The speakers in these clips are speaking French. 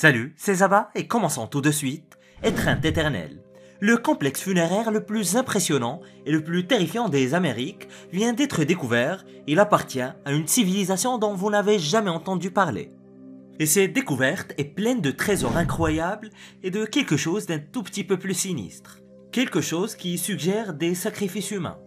Salut, c'est Zaba et commençons tout de suite. Étreinte éternelle. Le complexe funéraire le plus impressionnant et le plus terrifiant des Amériques vient d'être découvert. Il appartient à une civilisation dont vous n'avez jamais entendu parler. Et cette découverte est pleine de trésors incroyables et de quelque chose d'un tout petit peu plus sinistre. Quelque chose qui suggère des sacrifices humains.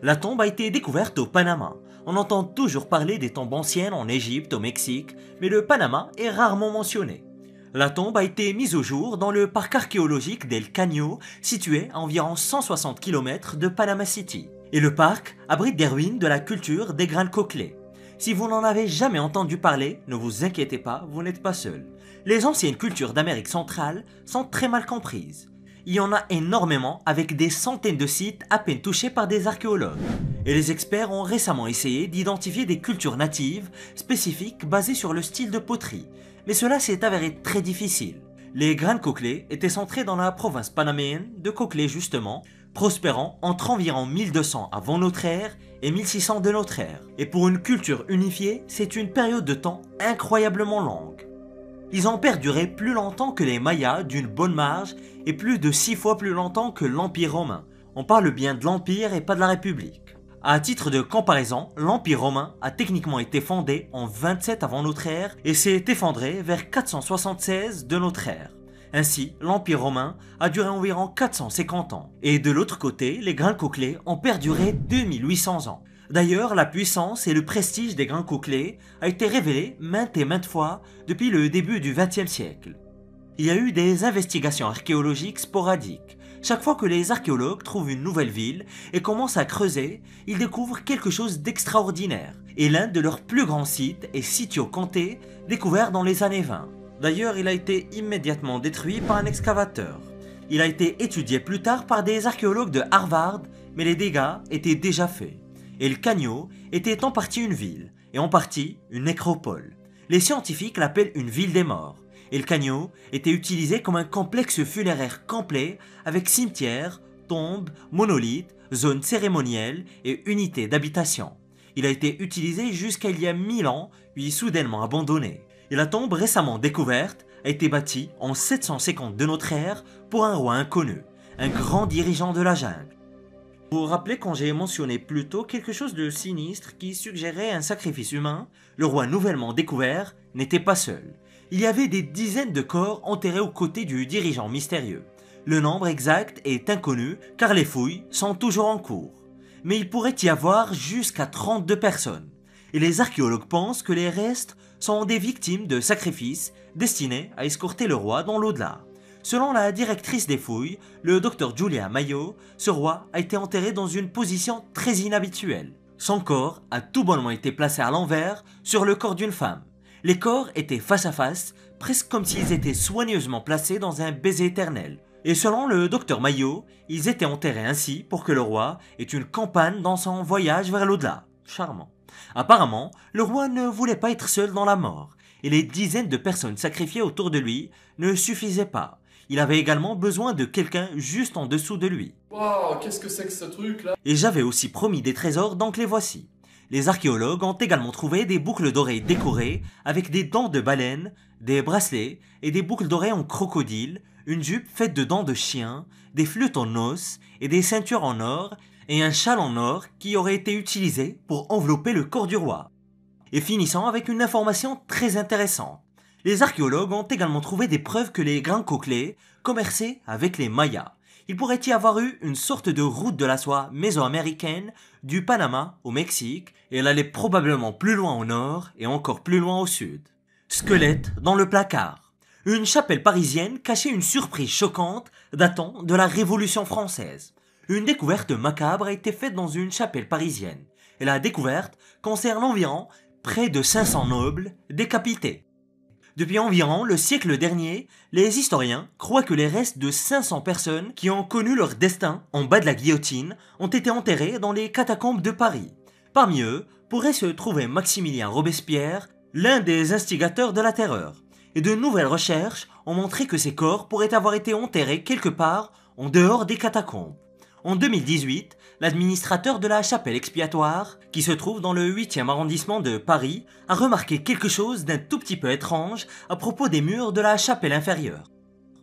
La tombe a été découverte au Panama. On entend toujours parler des tombes anciennes en Égypte, au Mexique, mais le Panama est rarement mentionné. La tombe a été mise au jour dans le parc archéologique d'El Caño, situé à environ 160 km de Panama City. Et le parc abrite des ruines de la culture des grains coquelets. Si vous n'en avez jamais entendu parler, ne vous inquiétez pas, vous n'êtes pas seul. Les anciennes cultures d'Amérique centrale sont très mal comprises. Il y en a énormément avec des centaines de sites à peine touchés par des archéologues. Et les experts ont récemment essayé d'identifier des cultures natives spécifiques basées sur le style de poterie, mais cela s'est avéré très difficile. Les grains de étaient centrés dans la province panaméenne de Coquelet justement, prospérant entre environ 1200 avant notre ère et 1600 de notre ère. Et pour une culture unifiée, c'est une période de temps incroyablement longue. Ils ont perduré plus longtemps que les Mayas d'une bonne marge et plus de 6 fois plus longtemps que l'Empire romain. On parle bien de l'Empire et pas de la République. À titre de comparaison, l'Empire romain a techniquement été fondé en 27 avant notre ère et s'est effondré vers 476 de notre ère. Ainsi, l'Empire romain a duré environ 450 ans. Et de l'autre côté, les grains coquelets ont perduré 2800 ans. D'ailleurs, la puissance et le prestige des grains coquelets a été révélé maintes et maintes fois depuis le début du XXe siècle. Il y a eu des investigations archéologiques sporadiques, chaque fois que les archéologues trouvent une nouvelle ville et commencent à creuser, ils découvrent quelque chose d'extraordinaire. Et l'un de leurs plus grands sites est Sitio Comté, découvert dans les années 20. D'ailleurs, il a été immédiatement détruit par un excavateur. Il a été étudié plus tard par des archéologues de Harvard, mais les dégâts étaient déjà faits. Et le Cagno était en partie une ville, et en partie une nécropole. Les scientifiques l'appellent une ville des morts. El Caño était utilisé comme un complexe funéraire complet avec cimetière, tombe, monolithe, zone cérémonielle et unité d'habitation. Il a été utilisé jusqu'à il y a 1000 ans, puis soudainement abandonné. Et la tombe récemment découverte a été bâtie en 750 de notre ère pour un roi inconnu, un grand dirigeant de la jungle. Vous vous rappelez quand j'ai mentionné plus tôt quelque chose de sinistre qui suggérait un sacrifice humain, le roi nouvellement découvert n'était pas seul il y avait des dizaines de corps enterrés aux côtés du dirigeant mystérieux. Le nombre exact est inconnu car les fouilles sont toujours en cours. Mais il pourrait y avoir jusqu'à 32 personnes. Et les archéologues pensent que les restes sont des victimes de sacrifices destinés à escorter le roi dans l'au-delà. Selon la directrice des fouilles, le docteur Julia Mayo, ce roi a été enterré dans une position très inhabituelle. Son corps a tout bonnement été placé à l'envers sur le corps d'une femme. Les corps étaient face à face, presque comme s'ils étaient soigneusement placés dans un baiser éternel. Et selon le docteur Maillot, ils étaient enterrés ainsi pour que le roi ait une campagne dans son voyage vers l'au-delà. Charmant. Apparemment, le roi ne voulait pas être seul dans la mort, et les dizaines de personnes sacrifiées autour de lui ne suffisaient pas. Il avait également besoin de quelqu'un juste en dessous de lui. Waouh, qu'est-ce que c'est que ce truc là Et j'avais aussi promis des trésors, donc les voici. Les archéologues ont également trouvé des boucles d'oreilles décorées avec des dents de baleine, des bracelets et des boucles d'oreilles en crocodile, une jupe faite de dents de chien, des flûtes en os et des ceintures en or et un châle en or qui aurait été utilisé pour envelopper le corps du roi. Et finissant avec une information très intéressante. Les archéologues ont également trouvé des preuves que les grains coquelets commerçaient avec les Mayas il pourrait y avoir eu une sorte de route de la soie mésoaméricaine du Panama au Mexique, elle allait probablement plus loin au nord et encore plus loin au sud. Squelette dans le placard. Une chapelle parisienne cachait une surprise choquante datant de la Révolution française. Une découverte macabre a été faite dans une chapelle parisienne, et la découverte concerne environ près de 500 nobles décapités. Depuis environ le siècle dernier, les historiens croient que les restes de 500 personnes qui ont connu leur destin en bas de la guillotine ont été enterrés dans les catacombes de Paris. Parmi eux pourrait se trouver Maximilien Robespierre, l'un des instigateurs de la terreur. Et de nouvelles recherches ont montré que ces corps pourraient avoir été enterrés quelque part en dehors des catacombes. En 2018, l'administrateur de la chapelle expiatoire, qui se trouve dans le 8e arrondissement de Paris, a remarqué quelque chose d'un tout petit peu étrange à propos des murs de la chapelle inférieure.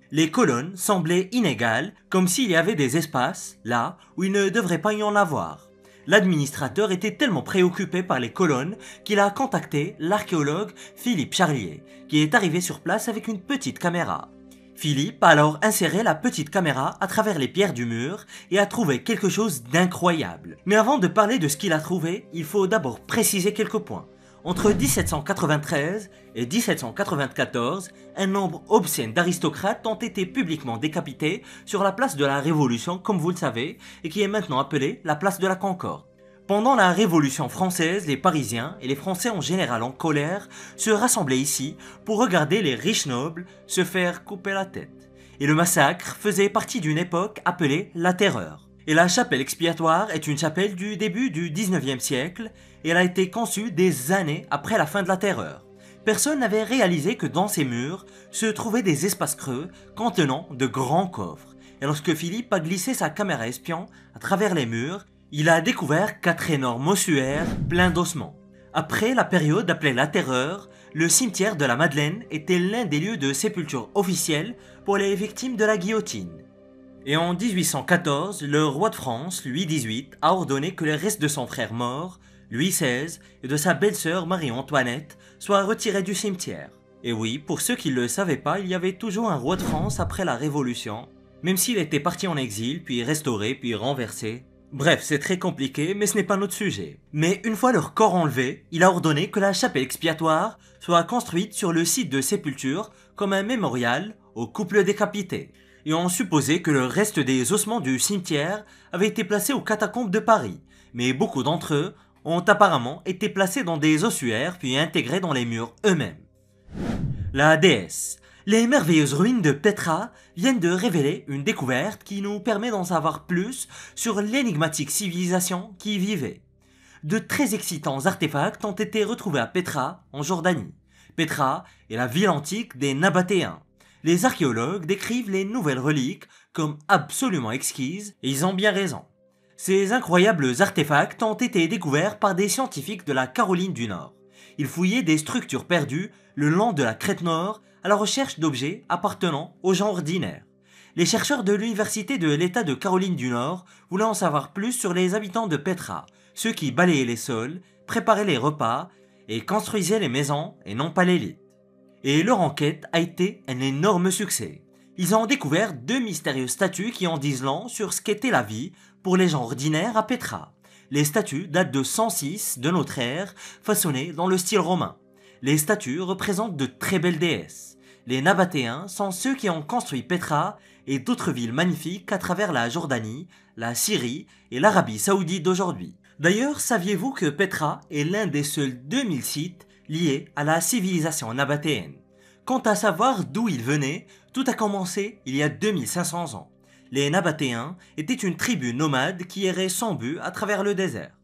Les colonnes semblaient inégales, comme s'il y avait des espaces, là, où il ne devrait pas y en avoir. L'administrateur était tellement préoccupé par les colonnes qu'il a contacté l'archéologue Philippe Charlier, qui est arrivé sur place avec une petite caméra. Philippe a alors inséré la petite caméra à travers les pierres du mur et a trouvé quelque chose d'incroyable. Mais avant de parler de ce qu'il a trouvé, il faut d'abord préciser quelques points. Entre 1793 et 1794, un nombre obscène d'aristocrates ont été publiquement décapités sur la place de la Révolution, comme vous le savez, et qui est maintenant appelée la place de la Concorde. Pendant la Révolution française, les Parisiens et les Français en général en colère se rassemblaient ici pour regarder les riches nobles se faire couper la tête. Et le massacre faisait partie d'une époque appelée la Terreur. Et la chapelle expiatoire est une chapelle du début du 19e siècle et elle a été conçue des années après la fin de la Terreur. Personne n'avait réalisé que dans ces murs se trouvaient des espaces creux contenant de grands coffres. Et lorsque Philippe a glissé sa caméra espion à travers les murs, il a découvert quatre énormes ossuaires pleins d'ossements. Après la période appelée la Terreur, le cimetière de la Madeleine était l'un des lieux de sépulture officiels pour les victimes de la guillotine. Et en 1814, le roi de France, Louis XVIII, a ordonné que les restes de son frère mort, Louis XVI, et de sa belle-sœur Marie-Antoinette soient retirés du cimetière. Et oui, pour ceux qui ne le savaient pas, il y avait toujours un roi de France après la Révolution, même s'il était parti en exil, puis restauré, puis renversé. Bref, c'est très compliqué, mais ce n'est pas notre sujet. Mais une fois leur corps enlevé, il a ordonné que la chapelle expiatoire soit construite sur le site de sépulture comme un mémorial aux couples décapités. Et on supposait que le reste des ossements du cimetière avait été placé aux catacombes de Paris, mais beaucoup d'entre eux ont apparemment été placés dans des ossuaires puis intégrés dans les murs eux-mêmes. La déesse, les merveilleuses ruines de Petra viennent de révéler une découverte qui nous permet d'en savoir plus sur l'énigmatique civilisation qui y vivait. De très excitants artefacts ont été retrouvés à Petra, en Jordanie. Petra est la ville antique des Nabatéens. Les archéologues décrivent les nouvelles reliques comme absolument exquises, et ils ont bien raison. Ces incroyables artefacts ont été découverts par des scientifiques de la Caroline du Nord. Ils fouillaient des structures perdues le long de la crête nord à la recherche d'objets appartenant aux gens ordinaires. Les chercheurs de l'Université de l'État de Caroline du Nord voulaient en savoir plus sur les habitants de Petra, ceux qui balayaient les sols, préparaient les repas et construisaient les maisons et non pas les lits. Et leur enquête a été un énorme succès. Ils ont découvert deux mystérieuses statues qui en disent long sur ce qu'était la vie pour les gens ordinaires à Petra. Les statues datent de 106 de notre ère, façonnées dans le style romain. Les statues représentent de très belles déesses. Les Nabatéens sont ceux qui ont construit Petra et d'autres villes magnifiques à travers la Jordanie, la Syrie et l'Arabie saoudite d'aujourd'hui. D'ailleurs, saviez-vous que Petra est l'un des seuls 2000 sites liés à la civilisation nabatéenne Quant à savoir d'où ils venaient, tout a commencé il y a 2500 ans. Les Nabatéens étaient une tribu nomade qui errait sans but à travers le désert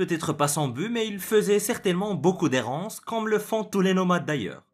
peut-être pas sans but, mais ils faisaient certainement beaucoup d'errances, comme le font tous les nomades d'ailleurs.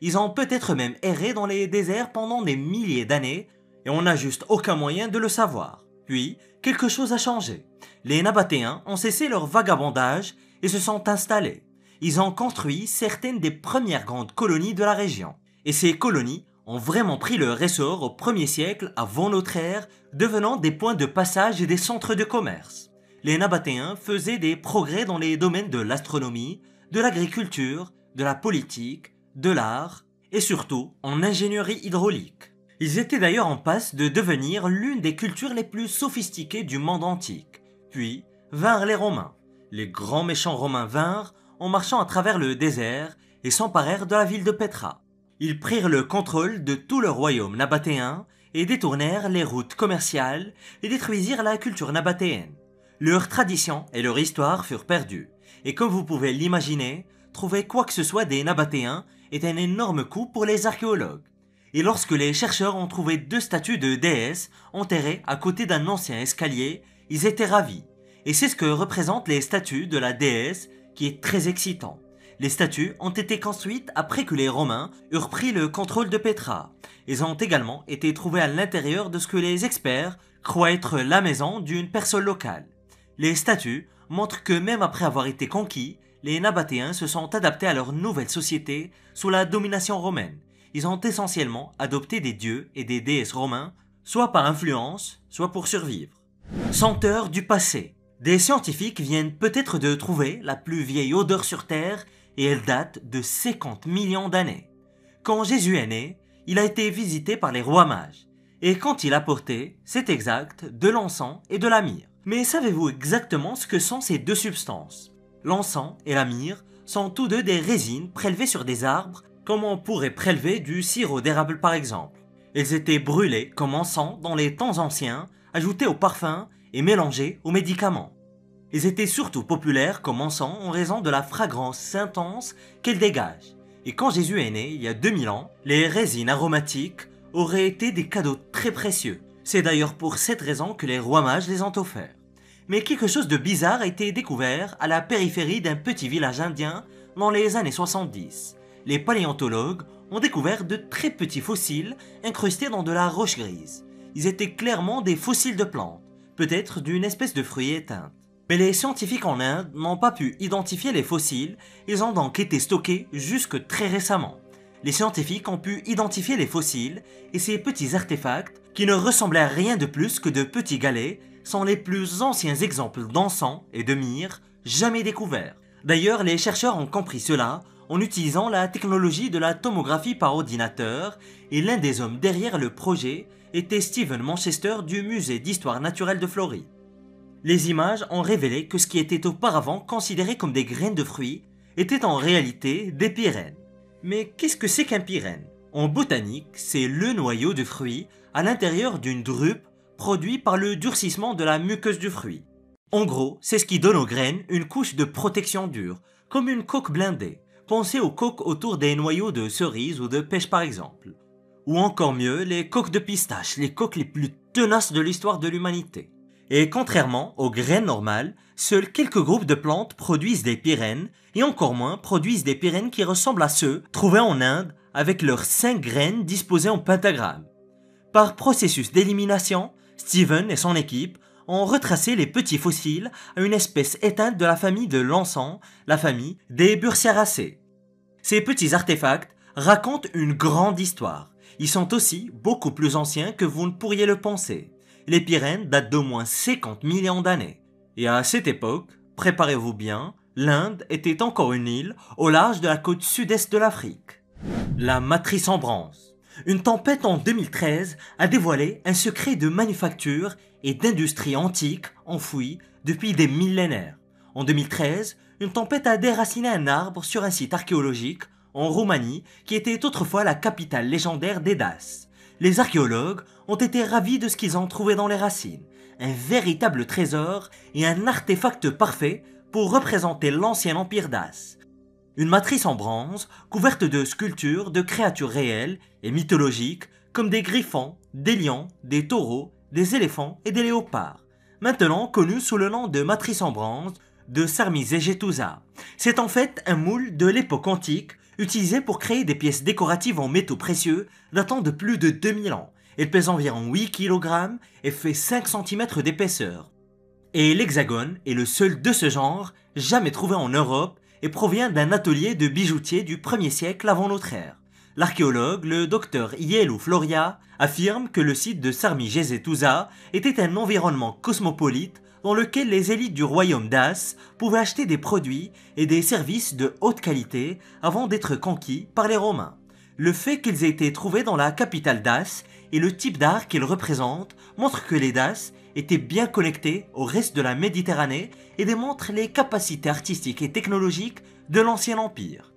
Ils ont peut-être même erré dans les déserts pendant des milliers d'années, et on n'a juste aucun moyen de le savoir. Puis, quelque chose a changé. Les Nabatéens ont cessé leur vagabondage et se sont installés. Ils ont construit certaines des premières grandes colonies de la région. Et ces colonies ont vraiment pris leur essor au 1er siècle avant notre ère, devenant des points de passage et des centres de commerce les Nabatéens faisaient des progrès dans les domaines de l'astronomie, de l'agriculture, de la politique, de l'art et surtout en ingénierie hydraulique. Ils étaient d'ailleurs en passe de devenir l'une des cultures les plus sophistiquées du monde antique. Puis vinrent les Romains. Les grands méchants romains vinrent en marchant à travers le désert et s'emparèrent de la ville de Petra. Ils prirent le contrôle de tout le royaume nabatéen et détournèrent les routes commerciales et détruisirent la culture nabatéenne. Leurs traditions et leur histoire furent perdues, et comme vous pouvez l'imaginer, trouver quoi que ce soit des Nabatéens est un énorme coup pour les archéologues. Et lorsque les chercheurs ont trouvé deux statues de déesses enterrées à côté d'un ancien escalier, ils étaient ravis. Et c'est ce que représentent les statues de la déesse qui est très excitant. Les statues ont été construites après que les Romains eurent pris le contrôle de Petra. Elles ont également été trouvées à l'intérieur de ce que les experts croient être la maison d'une personne locale. Les statues montrent que même après avoir été conquis, les Nabatéens se sont adaptés à leur nouvelle société sous la domination romaine. Ils ont essentiellement adopté des dieux et des déesses romains, soit par influence, soit pour survivre. Senteur du passé. Des scientifiques viennent peut-être de trouver la plus vieille odeur sur Terre et elle date de 50 millions d'années. Quand Jésus est né, il a été visité par les rois mages. Et quand il a porté, c'est exact, de l'encens et de la myrrhe. Mais savez-vous exactement ce que sont ces deux substances? L'encens et la myrrhe sont tous deux des résines prélevées sur des arbres, comme on pourrait prélever du sirop d'érable par exemple. Elles étaient brûlées comme encens dans les temps anciens, ajoutées au parfum et mélangées aux médicaments. Ils étaient surtout populaires comme encens en raison de la fragrance intense qu'elles dégagent. Et quand Jésus est né, il y a 2000 ans, les résines aromatiques auraient été des cadeaux très précieux. C'est d'ailleurs pour cette raison que les rois mages les ont offerts. Mais quelque chose de bizarre a été découvert à la périphérie d'un petit village indien dans les années 70. Les paléontologues ont découvert de très petits fossiles incrustés dans de la roche grise. Ils étaient clairement des fossiles de plantes, peut-être d'une espèce de fruit éteinte. Mais les scientifiques en Inde n'ont pas pu identifier les fossiles, ils ont donc été stockés jusque très récemment. Les scientifiques ont pu identifier les fossiles et ces petits artefacts, qui ne ressemblaient à rien de plus que de petits galets, sont les plus anciens exemples d'encens et de myrrhe jamais découverts. D'ailleurs, les chercheurs ont compris cela en utilisant la technologie de la tomographie par ordinateur et l'un des hommes derrière le projet était Stephen Manchester du musée d'histoire naturelle de Floride. Les images ont révélé que ce qui était auparavant considéré comme des graines de fruits était en réalité des pyrènes. Mais qu'est-ce que c'est qu'un pyrène? En botanique, c'est le noyau de fruit à l'intérieur d'une drupe produit par le durcissement de la muqueuse du fruit. En gros, c'est ce qui donne aux graines une couche de protection dure, comme une coque blindée. Pensez aux coques autour des noyaux de cerises ou de pêche par exemple. Ou encore mieux, les coques de pistache, les coques les plus tenaces de l'histoire de l'humanité. Et contrairement aux graines normales, seuls quelques groupes de plantes produisent des pyrènes, et encore moins produisent des pyrènes qui ressemblent à ceux trouvés en Inde avec leurs cinq graines disposées en pentagramme. Par processus d'élimination, Steven et son équipe ont retracé les petits fossiles à une espèce éteinte de la famille de l'encens, la famille des Bursiaracées. Ces petits artefacts racontent une grande histoire. Ils sont aussi beaucoup plus anciens que vous ne pourriez le penser les Pyrènes datent d'au moins 50 millions d'années. Et à cette époque, préparez-vous bien, l'Inde était encore une île au large de la côte sud-est de l'Afrique. La matrice en bronze. Une tempête en 2013 a dévoilé un secret de manufacture et d'industrie antique enfoui depuis des millénaires. En 2013, une tempête a déraciné un arbre sur un site archéologique en Roumanie qui était autrefois la capitale légendaire d'Edas les archéologues ont été ravis de ce qu'ils ont trouvé dans les racines, un véritable trésor et un artefact parfait pour représenter l'ancien empire d'As. Une matrice en bronze couverte de sculptures de créatures réelles et mythologiques comme des griffons, des lions, des taureaux, des éléphants et des léopards, maintenant connue sous le nom de matrice en bronze de Sarmizegetusa. C'est en fait un moule de l'époque antique utilisé pour créer des pièces décoratives en métaux précieux datant de plus de 2000 ans. Elle pèse environ 8 kg et fait 5 cm d'épaisseur. Et l'hexagone est le seul de ce genre jamais trouvé en Europe et provient d'un atelier de bijoutier du 1er siècle avant notre ère. L'archéologue, le docteur Yelou Floria, affirme que le site de Sarmi était un environnement cosmopolite dans lequel les élites du royaume d'As pouvaient acheter des produits et des services de haute qualité avant d'être conquis par les Romains. Le fait qu'ils aient été trouvés dans la capitale d'As et le type d'art qu'ils représentent montre que les Daces étaient bien connectés au reste de la Méditerranée et démontrent les capacités artistiques et technologiques de l'ancien empire.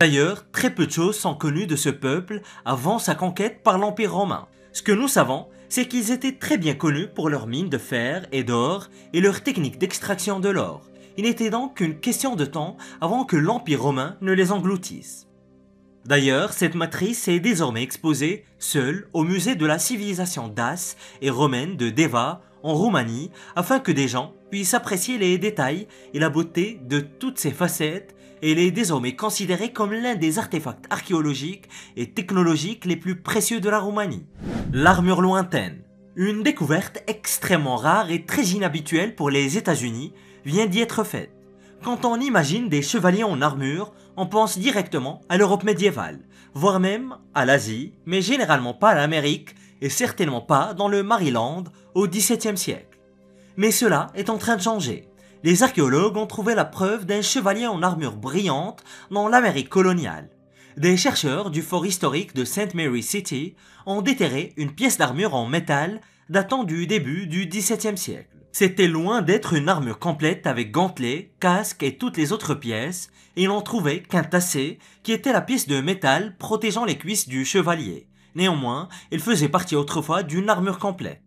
D'ailleurs, très peu de choses sont connues de ce peuple avant sa conquête par l'Empire romain. Ce que nous savons, c'est qu'ils étaient très bien connus pour leurs mines de fer et d'or et leurs techniques d'extraction de l'or. Il n'était donc qu'une question de temps avant que l'Empire romain ne les engloutisse. D'ailleurs, cette matrice est désormais exposée seule au musée de la civilisation dace et romaine de Deva en Roumanie afin que des gens puissent apprécier les détails et la beauté de toutes ces facettes et elle est désormais considérée comme l'un des artefacts archéologiques et technologiques les plus précieux de la Roumanie. L'armure lointaine. Une découverte extrêmement rare et très inhabituelle pour les États-Unis vient d'y être faite. Quand on imagine des chevaliers en armure, on pense directement à l'Europe médiévale, voire même à l'Asie, mais généralement pas à l'Amérique et certainement pas dans le Maryland au XVIIe siècle. Mais cela est en train de changer. Les archéologues ont trouvé la preuve d'un chevalier en armure brillante dans l'Amérique coloniale. Des chercheurs du fort historique de St. Mary City ont déterré une pièce d'armure en métal datant du début du XVIIe siècle. C'était loin d'être une armure complète avec gantelets, casque et toutes les autres pièces, et n'ont trouvé qu'un tassé qui était la pièce de métal protégeant les cuisses du chevalier. Néanmoins, il faisait partie autrefois d'une armure complète.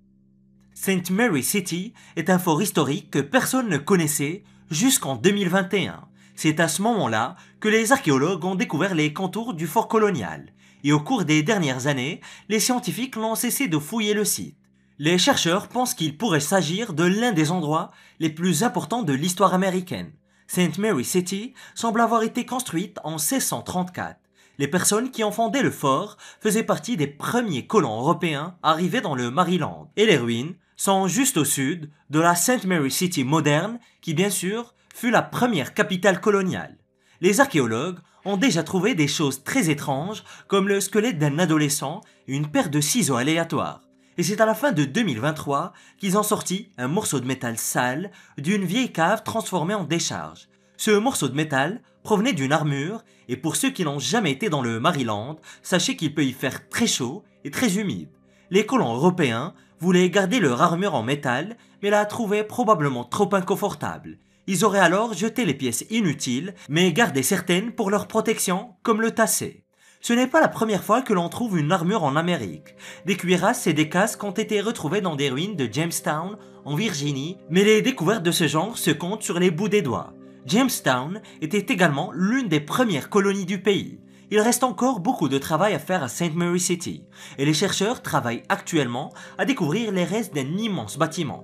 St. Mary City est un fort historique que personne ne connaissait jusqu'en 2021. C'est à ce moment-là que les archéologues ont découvert les contours du fort colonial. Et au cours des dernières années, les scientifiques n'ont cessé de fouiller le site. Les chercheurs pensent qu'il pourrait s'agir de l'un des endroits les plus importants de l'histoire américaine. St. Mary City semble avoir été construite en 1634. Les personnes qui ont fondé le fort faisaient partie des premiers colons européens arrivés dans le Maryland. Et les ruines sont juste au sud de la St. Mary City moderne qui bien sûr fut la première capitale coloniale. Les archéologues ont déjà trouvé des choses très étranges comme le squelette d'un adolescent et une paire de ciseaux aléatoires et c'est à la fin de 2023 qu'ils ont sorti un morceau de métal sale d'une vieille cave transformée en décharge. Ce morceau de métal provenait d'une armure, et pour ceux qui n'ont jamais été dans le Maryland, sachez qu'il peut y faire très chaud et très humide. Les colons européens voulaient garder leur armure en métal, mais la trouvaient probablement trop inconfortable. Ils auraient alors jeté les pièces inutiles, mais gardé certaines pour leur protection, comme le tassé. Ce n'est pas la première fois que l'on trouve une armure en Amérique. Des cuirasses et des casques ont été retrouvés dans des ruines de Jamestown, en Virginie, mais les découvertes de ce genre se comptent sur les bouts des doigts. Jamestown était également l'une des premières colonies du pays. Il reste encore beaucoup de travail à faire à St. Mary City, et les chercheurs travaillent actuellement à découvrir les restes d'un immense bâtiment.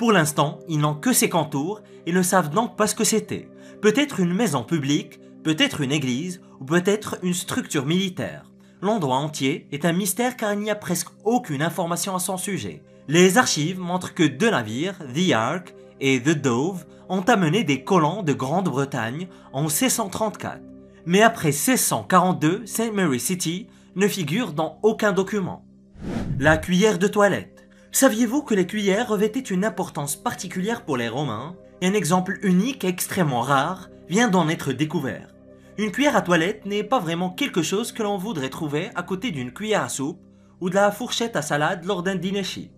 Pour l'instant, ils n'ont que ses contours et ne savent donc pas ce que c'était. Peut-être une maison publique, peut-être une église ou peut-être une structure militaire. L'endroit entier est un mystère car il n'y a presque aucune information à son sujet. Les archives montrent que deux navires, The Ark et The Dove, ont amené des colons de Grande-Bretagne en 1634. Mais après 1642, St. Mary City ne figure dans aucun document. La cuillère de toilette. Saviez-vous que les cuillères revêtaient une importance particulière pour les Romains? Et un exemple unique et extrêmement rare vient d'en être découvert. Une cuillère à toilette n'est pas vraiment quelque chose que l'on voudrait trouver à côté d'une cuillère à soupe ou de la fourchette à salade lors d'un dîner chic.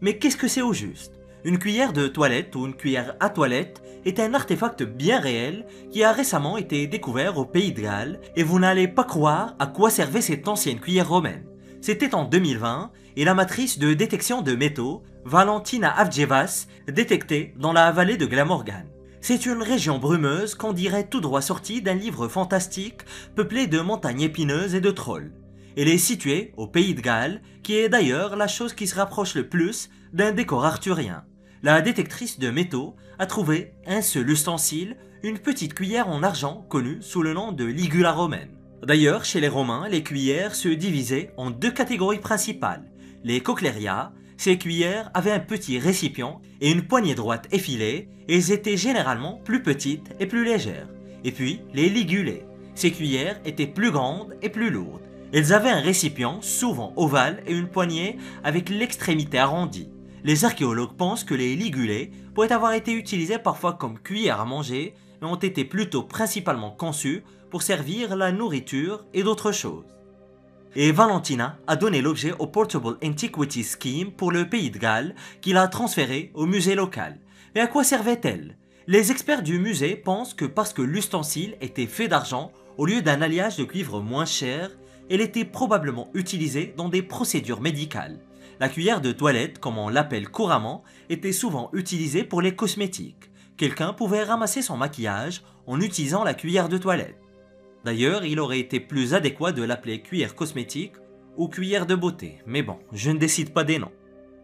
Mais qu'est-ce que c'est au juste? Une cuillère de toilette ou une cuillère à toilette est un artefact bien réel qui a récemment été découvert au pays de Galles et vous n'allez pas croire à quoi servait cette ancienne cuillère romaine. C'était en 2020 et la matrice de détection de métaux, Valentina Avgevas, détectée dans la vallée de Glamorgan. C'est une région brumeuse qu'on dirait tout droit sortie d'un livre fantastique peuplé de montagnes épineuses et de trolls. Elle est située au pays de Galles, qui est d'ailleurs la chose qui se rapproche le plus d'un décor arthurien. La détectrice de métaux a trouvé un seul ustensile, une petite cuillère en argent connue sous le nom de ligula romaine. D'ailleurs, chez les Romains, les cuillères se divisaient en deux catégories principales, les cochléria ces cuillères avaient un petit récipient et une poignée droite effilée, et elles étaient généralement plus petites et plus légères. Et puis, les ligulés. Ces cuillères étaient plus grandes et plus lourdes. Elles avaient un récipient, souvent ovale, et une poignée avec l'extrémité arrondie. Les archéologues pensent que les ligulés pourraient avoir été utilisés parfois comme cuillères à manger, mais ont été plutôt principalement conçus pour servir la nourriture et d'autres choses et Valentina a donné l'objet au Portable Antiquity Scheme pour le pays de Galles qu'il a transféré au musée local. Mais à quoi servait-elle? Les experts du musée pensent que parce que l'ustensile était fait d'argent au lieu d'un alliage de cuivre moins cher, elle était probablement utilisée dans des procédures médicales. La cuillère de toilette, comme on l'appelle couramment, était souvent utilisée pour les cosmétiques. Quelqu'un pouvait ramasser son maquillage en utilisant la cuillère de toilette. D'ailleurs, il aurait été plus adéquat de l'appeler cuillère cosmétique ou cuillère de beauté, mais bon, je ne décide pas des noms.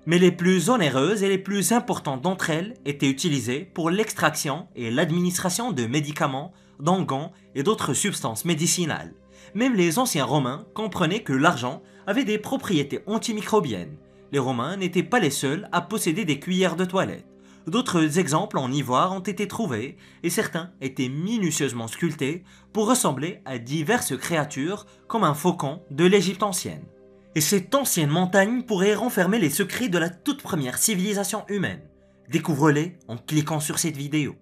Mais les plus onéreuses et les plus importantes d'entre elles étaient utilisées pour l'extraction et l'administration de médicaments, d'engans et d'autres substances médicinales. Même les anciens romains comprenaient que l'argent avait des propriétés antimicrobiennes. Les Romains n'étaient pas les seuls à posséder des cuillères de toilette. D'autres exemples en ivoire ont été trouvés et certains étaient minutieusement sculptés pour ressembler à diverses créatures comme un faucon de l'Égypte ancienne. Et cette ancienne montagne pourrait renfermer les secrets de la toute première civilisation humaine. Découvre-les en cliquant sur cette vidéo.